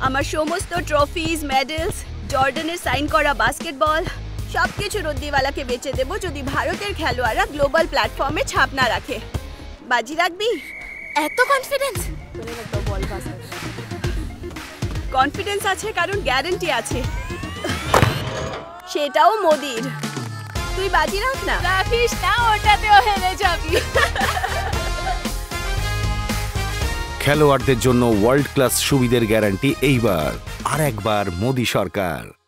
আমার সমস্ত trophies medals জর্ডানের সাইন করা বাস্কেটবল সব কিছু রদ্দিওয়ালাকে বেচে দেবো যদি ভারতের খেলোয়াড়রা গ্লোবাল প্ল্যাটফর্মে ছাপ না রাখে। বাজি রাখবি? এত কনফিডেন্স কনফিডেন্স আছে কারণ গ্যারেন্টি আছে। সেটাও মোদির। তুই বাজি রাখ না। রাখিস না ওটাতেও হেরে খেলোয়াড়দের জন্য ওয়ার্ল্ড ক্লাস সুবিধের গ্যারান্টি এইবার। আর একবার মোদী সরকার।